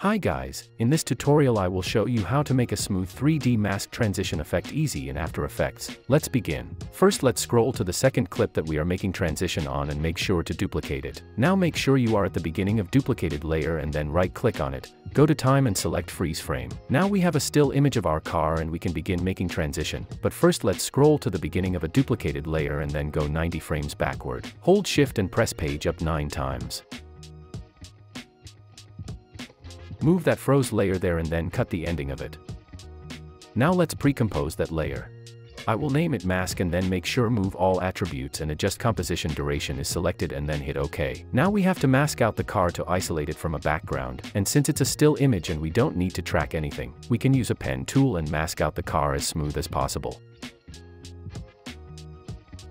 Hi guys, in this tutorial I will show you how to make a smooth 3D mask transition effect easy in After Effects. Let's begin. First let's scroll to the second clip that we are making transition on and make sure to duplicate it. Now make sure you are at the beginning of duplicated layer and then right click on it. Go to time and select freeze frame. Now we have a still image of our car and we can begin making transition, but first let's scroll to the beginning of a duplicated layer and then go 90 frames backward. Hold shift and press page up 9 times. Move that froze layer there and then cut the ending of it. Now let's pre-compose that layer. I will name it mask and then make sure move all attributes and adjust composition duration is selected and then hit OK. Now we have to mask out the car to isolate it from a background, and since it's a still image and we don't need to track anything, we can use a pen tool and mask out the car as smooth as possible.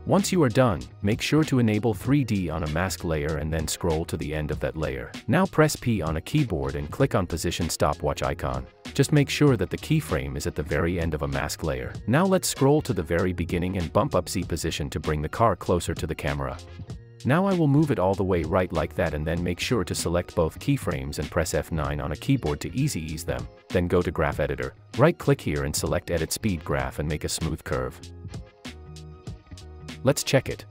Once you are done, make sure to enable 3D on a mask layer and then scroll to the end of that layer. Now press P on a keyboard and click on position stopwatch icon. Just make sure that the keyframe is at the very end of a mask layer. Now let's scroll to the very beginning and bump up Z position to bring the car closer to the camera. Now I will move it all the way right like that and then make sure to select both keyframes and press F9 on a keyboard to easy ease them. Then go to Graph Editor, right click here and select Edit Speed Graph and make a smooth curve. Let's check it.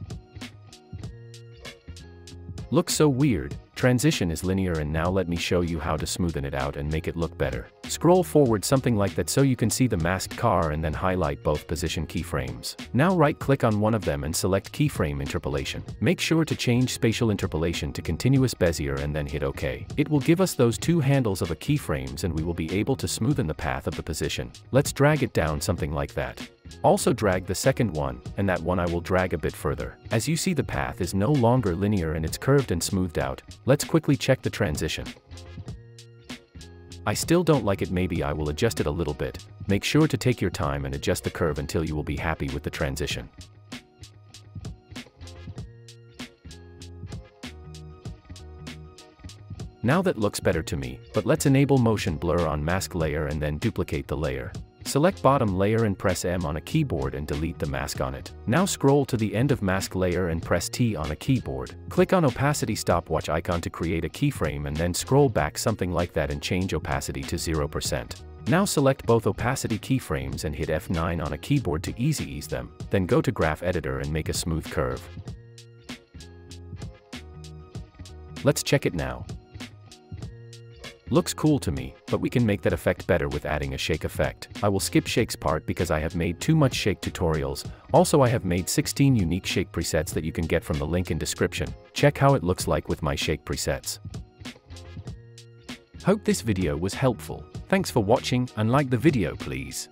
Looks so weird, transition is linear and now let me show you how to smoothen it out and make it look better. Scroll forward something like that so you can see the masked car and then highlight both position keyframes. Now right click on one of them and select keyframe interpolation. Make sure to change spatial interpolation to continuous Bezier and then hit OK. It will give us those two handles of a keyframes and we will be able to smoothen the path of the position. Let's drag it down something like that. Also drag the second one, and that one I will drag a bit further. As you see the path is no longer linear and it's curved and smoothed out, let's quickly check the transition. I still don't like it maybe I will adjust it a little bit, make sure to take your time and adjust the curve until you will be happy with the transition. Now that looks better to me, but let's enable motion blur on mask layer and then duplicate the layer. Select bottom layer and press M on a keyboard and delete the mask on it. Now scroll to the end of mask layer and press T on a keyboard. Click on opacity stopwatch icon to create a keyframe and then scroll back something like that and change opacity to 0%. Now select both opacity keyframes and hit F9 on a keyboard to easy ease them, then go to graph editor and make a smooth curve. Let's check it now. Looks cool to me, but we can make that effect better with adding a shake effect. I will skip shakes part because I have made too much shake tutorials. Also I have made 16 unique shake presets that you can get from the link in description. Check how it looks like with my shake presets. Hope this video was helpful. Thanks for watching and like the video please.